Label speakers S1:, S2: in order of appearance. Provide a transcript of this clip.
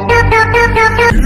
S1: go.